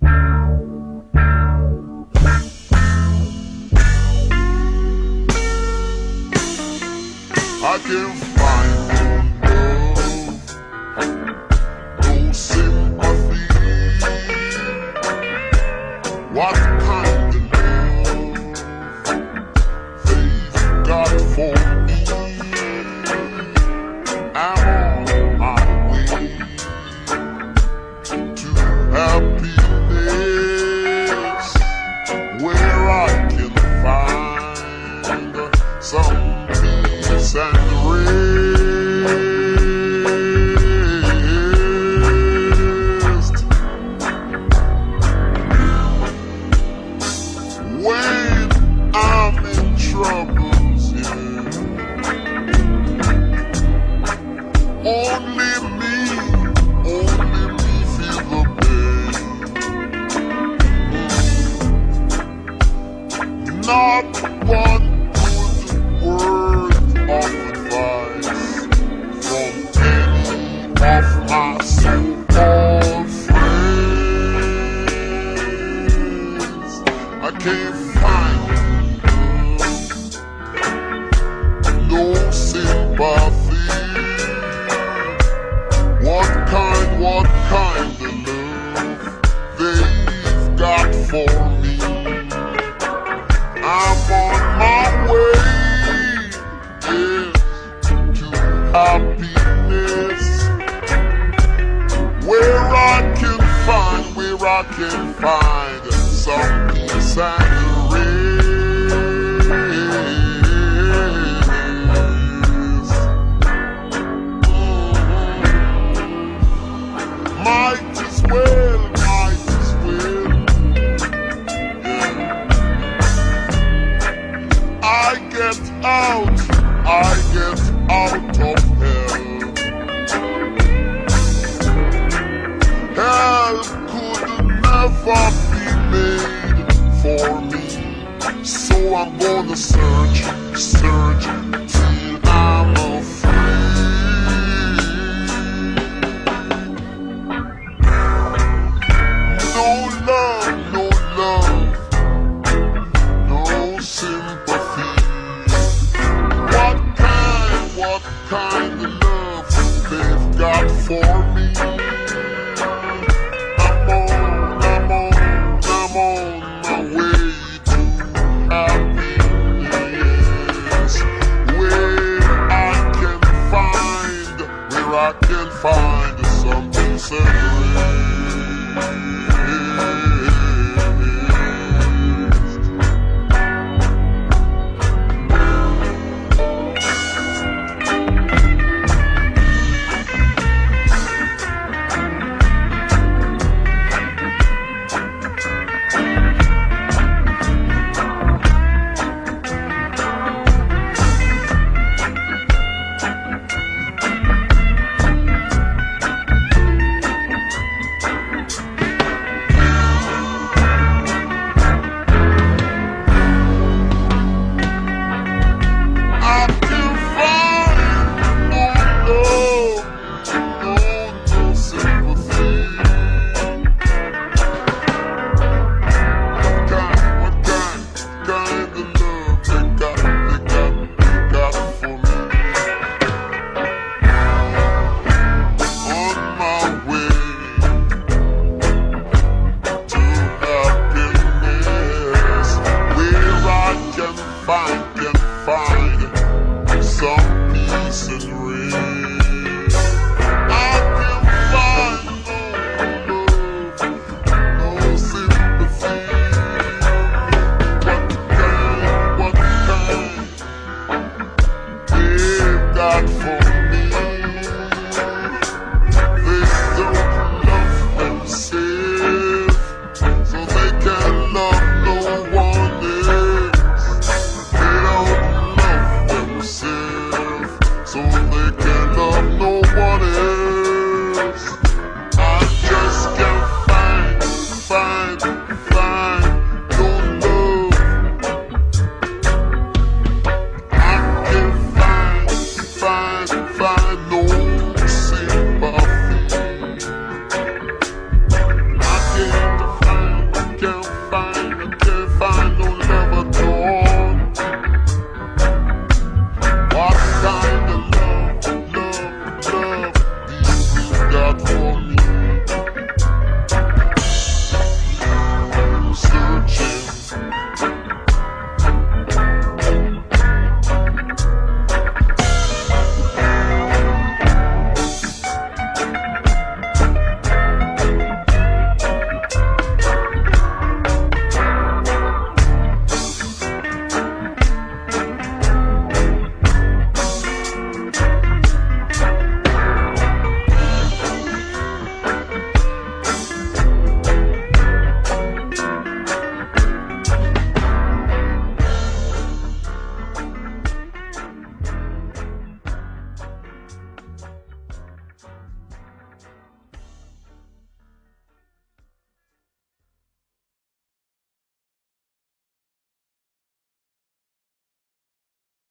I can for me? I'm on my way, yes, to happiness, where I can find, where I can find some peace and get out, I get out of hell. Hell could never be made for me. So I'm gonna search, search, four